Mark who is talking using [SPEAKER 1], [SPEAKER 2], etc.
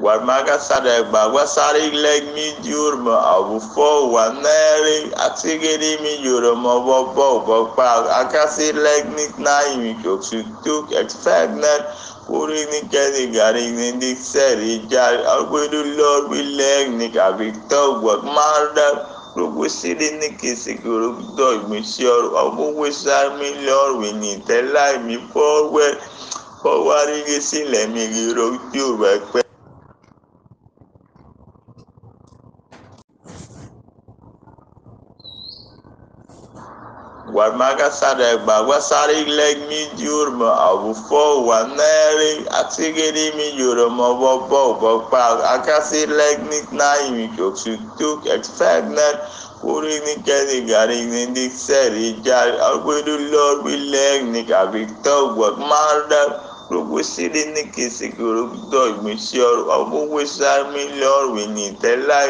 [SPEAKER 1] Warmagasada Bagwasari leg me jurma abu fo wanere atigeri mi jurma bobo bokpa akasi leg nick nine mi koksu tuk expagnet kuri ni kedi gari ni dik seri jar algwedu lord we leg nick abikto wak marda gbogbo sílé ní kìsìkìrò dọ̀ ìgbésí ọ̀rọ̀ ọ̀gbọ́gbọ́ sáré mi lọ́rùn ìní tẹ́láì mi fọ́wẹ́ fọ́wárígé sílẹ̀ mi tí ò rẹ̀ pẹ́. Warmagasada Bagwasari leg me jurma abu fo wanere atigeri mi jurma bobo bokpa akasi leg nick nine mi koksu tuk expagnet kuri ni kedi gari ni dik seri jar algwedu lord we leg nick abikto wak marda gbogbo sílé ní kìsìkìrò dọ̀ ìgbésí ọ̀rọ̀ ọ̀gbọ́gbọ́ sáré mi lọ́rùn ìní tẹ́láì